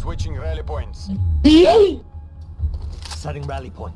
Switching rally points. Setting rally point.